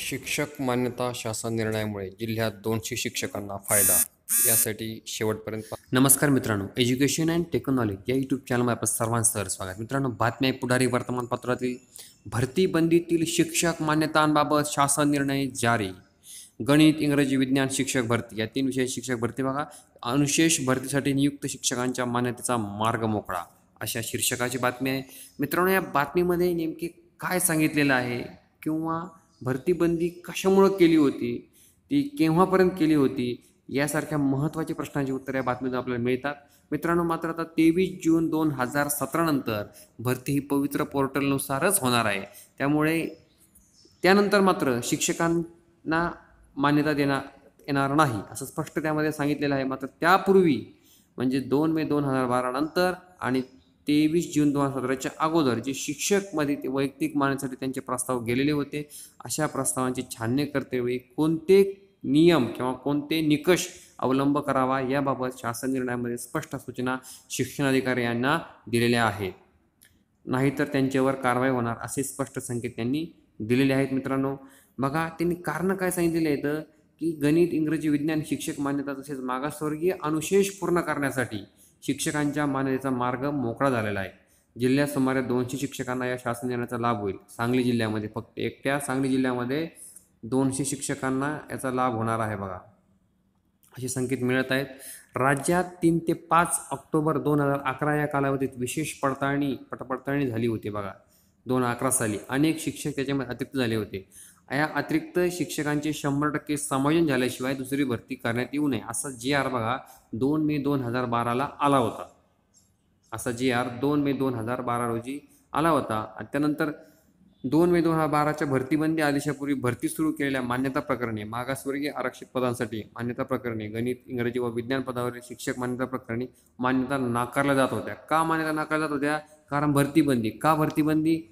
शिक्षक मान्यता शासन निर्णयामुळे जिल्ह्यात दोनशे शिक्षकांना फायदा. यासाठी शेवटपर्यंत नमस्कार मित्रांनो एज्युकेशन अँड टेक्नॉलॉजी या यूट्यूब चॅनलमध्ये आपलं सर्वांचं सर स्वागत मित्रांनो बातम्या पुढारी वर्तमानपत्रातील. भरती बंदीतील शिक्षक मान्यतांबाबत शासन निर्णय जारी. गणित इंग्रजी विज्ञान शिक्षक भरती. या तीन विषय शिक्षक भरती बघा. अनुशेष भरतीसाठी नियुक्त शिक्षकांच्या मान्यतेचा मार्ग मोकळा. अशा शीर्षकाची बातमी आहे. मित्रांनो या बातमीमध्ये नेमके काय सांगितलेलं आहे? किंवा भरती बंदी कशामुळं केली होती? ती केव्हापर्यंत केली होती? यासारख्या महत्त्वाच्या प्रश्नांची उत्तरे या बातमीतून आपल्याला मिळतात. मित्रांनो मात्र आता तेवीस जून दोन हजार सतरानंतर भरती ही पवित्र पोर्टलनुसारच होणार आहे. त्यामुळे त्यानंतर मात्र शिक्षकांना मान्यता देणार येणार नाही असं स्पष्ट त्यामध्ये सांगितलेलं आहे. मात्र त्यापूर्वी म्हणजे दोन मे दोन हजार बारानंतर आणि तेवीस जून दोन हजार सतराच्या अगोदर जे शिक्षकमध्ये ते वैयक्तिक मानण्यासाठी त्यांचे प्रस्ताव गेलेले होते अशा प्रस्तावांची छाननी करतेवेळी कोणते नियम किंवा कोणते निकष अवलंब करावा याबाबत शासन निर्णयामध्ये स्पष्ट सूचना शिक्षणाधिकारी यांना दिलेल्या आहेत. नाहीतर त्यांच्यावर कारवाई होणार असे स्पष्ट संकेत त्यांनी दिलेले आहेत मित्रांनो. बघा त्यांनी कारणं काय सांगितलेले आहेत? की गणित इंग्रजी विज्ञान शिक्षक मान्यता तसेच मागासवर्गीय अनुशेष पूर्ण करण्यासाठी शिक्षकांच्या मान्यतेचा मार्ग मोकळा झालेला आहे. जिल्ह्यात सुमारे दोनशे शिक्षकांना या शासन निर्णयाचा लाभ होईल. सांगली जिल्ह्यामध्ये फक्त एकट्या सांगली जिल्ह्यामध्ये दोनशे शिक्षकांना याचा लाभ होणार आहे बघा. असे संकेत मिळत आहेत. राज्यात तीन ते पाच ऑक्टोबर दोन हजार अकरा या कालावधीत विशेष पडताळणी पटपडताळणी झाली होती बघा. दोन अकरा साली अनेक शिक्षक त्याच्यामध्ये अतिरिक्त झाले होते. या अतिरिक्त शिक्षकांचे शंभर टक्के समायोजन झाल्याशिवाय दुसरी भरती करण्यात येऊ नये असा जी आर बघा दोन मे दोन हजार बाराला आला होता. असा जी आर दोन मे दोन हजार बारा रोजी आला होता. आणि त्यानंतर दोन मे दोन हजार बाराच्या भरतीबंदी आदेशापूर्वी भरती सुरू केलेल्या मान्यता प्रकरणी मागासवर्गीय आरक्षित पदांसाठी मान्यता प्रकरणी गणित इंग्रजी व विज्ञान पदावरील शिक्षक मान्यता प्रकरणी मान्यता नाकारल्या जात होत्या. का मान्यता नाकारल्या जात होत्या? कारण भरतीबंदी. का भरतीबंदी?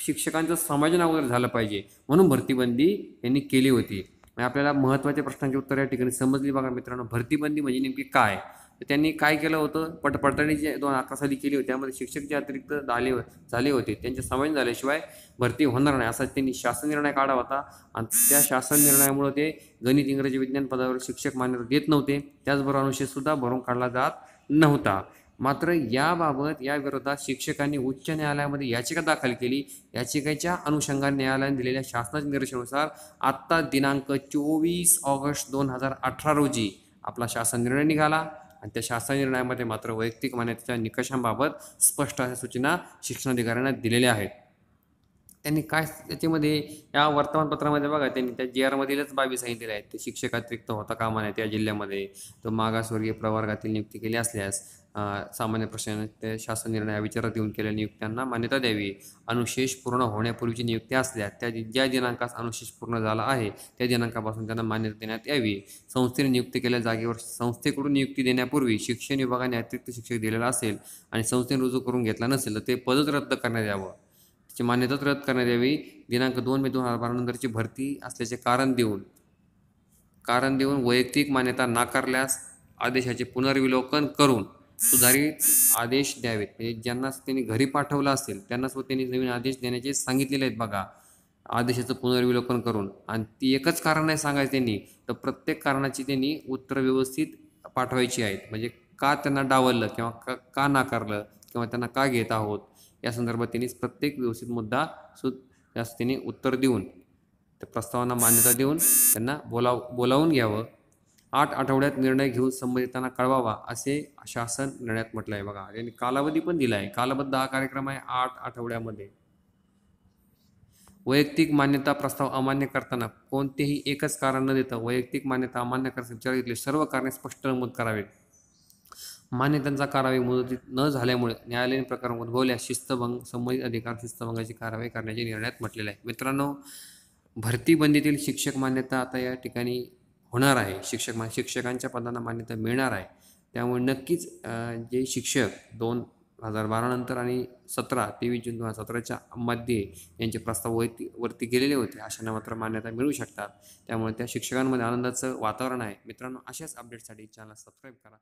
शिक्षकांचं समाजन अगोदर झालं पाहिजे म्हणून भरतीबंदी यांनी केली होती. आणि आपल्याला महत्त्वाच्या प्रश्नांची उत्तर या ठिकाणी समजली बघा मित्रांनो. भरतीबंदी म्हणजे नेमकी काय? तर त्यांनी काय केलं होतं? पट पडताळणी जे दोन अकरा साली केली होती त्यामध्ये शिक्षक जे अतिरिक्त झाले हो-, झाले होते त्यांचे समायोजन झाल्याशिवाय भरती होणार नाही असा त्यांनी शासन निर्णय काढा होता. आणि त्या शासन निर्णयामुळे ते गणित इंग्रजी विज्ञान पदावर शिक्षक मान्यता देत नव्हते. त्याचबरोबर अनुच्छेदसुद्धा भरून काढला जात नव्हता. मात्र याबाबत या विरोधात शिक्षकांनी उच्च न्यायालयामध्ये याचिका दाखल केली. याचिकेच्या अनुषंगाने न्यायालयाने दिलेल्या शासनाच्या निर्देशानुसार आत्ता दिनांक चोवीस ऑगस्ट दोन हजार अठरा रोजी आपला शासन निर्णय निघाला आणि त्या शासन निर्णयामध्ये मात्र वैयक्तिक मान्यतेच्या निकषांबाबत स्पष्ट अशा सूचना शिक्षणाधिकाऱ्यांना दिलेल्या आहेत. त्यांनी काय त्याच्यामध्ये या वर्तमानपत्रामध्ये बघा त्यांनी त्या जी आरमधीलच बाबी सांगितलेल्या आहेत. ते शिक्षक अतिरिक्त होता कामा नये त्या जिल्ह्यामध्ये. तो मागासवर्गीय प्रवर्गातील नियुक्ती केली असल्यास सामान्य प्रश्न ते शासन निर्णय विचारात येऊन केलेल्या नियुक्त्यांना मान्यता द्यावी. अनुशेष पूर्ण होण्यापूर्वीची नियुक्ती असल्यास त्या ज्या दिनांकास अनुशेष पूर्ण झाला आहे त्या दिनांकापासून त्यांना मान्यता देण्यात यावी. संस्थेने नियुक्ती केलेल्या जागेवर संस्थेकडून नियुक्ती देण्यापूर्वी शिक्षण विभागाने अतिरिक्त शिक्षक दिलेला असेल आणि संस्थेने रुजू करून घेतला नसेल तर ते पदच रद्द करण्यात यावं. ची मान्यताच रद्द करण्यात यावी. दिनांक दोन मे दोन हजार बारा नंतरची भरती असल्याचे कारण देऊन कारण देऊन वैयक्तिक मान्यता नाकारल्यास आदेशाचे पुनर्विलोकन करून सुधारित आदेश द्यावेत. म्हणजे ज्यांना त्यांनी घरी पाठवलं असेल त्यांनाच त्यांनी नवीन आदेश देण्याचे सांगितलेले आहेत बघा. आदेशाचं पुनर्विलोकन करून. आणि ती एकच कारण नाही सांगायचं त्यांनी तर प्रत्येक कारणाची त्यांनी उत्तर व्यवस्थित पाठवायची आहेत. म्हणजे का त्यांना डावललं किंवा का का नाकारलं किंवा त्यांना का घेत आहोत? या संदर्भात त्यांनी प्रत्येक व्यवस्थित मुद्दा सु यास त्यांनी उत्तर देऊन त्या प्रस्तावांना मान्यता देऊन त्यांना बोलाव बोलावून घ्यावं. आठ आठवड्यात निर्णय घेऊन संबंधितांना कळवावा असे शासन निर्णयात म्हटलं आहे बघा. यांनी कालावधी पण दिला आहे. कालबद्ध हा कार्यक्रम आहे आठ आठवड्यामध्ये. वैयक्तिक मान्यता प्रस्ताव अमान्य करताना कोणतेही एकच कारण न देता वैयक्तिक मान्यता अमान्य करण्यास विचार घेतले. सर्व कारणे स्पष्ट नमूद करावेत. मान्यतांचा कारवाई मुदतीत न झाल्यामुळे न्यायालयीन प्रकरण उद्भवल्यास शिस्तभंग संबंधित अधिकार शिस्तभंगाची कारवाई करण्याचे निर्णयात म्हटलेले आहे मित्रांनो भरतीबंदीतील शिक्षक मान्यता आता या ठिकाणी होणार आहे. शिक्षक मा शिक्षकांच्या पदांना मान्यता मिळणार आहे. त्यामुळे नक्कीच जे शिक्षक दोन हजार बारानंतर आणि सतरा तेवीस जून दोन हजार सतराच्या मध्ये यांचे प्रस्ताव वरती वरती गेलेले होते अशांना मात्र मान्यता मिळू शकतात. त्यामुळे त्या शिक्षकांमध्ये आनंदाचं वातावरण आहे. मित्रांनो अशाच अपडेटसाठी चॅनल सबस्क्राईब करा.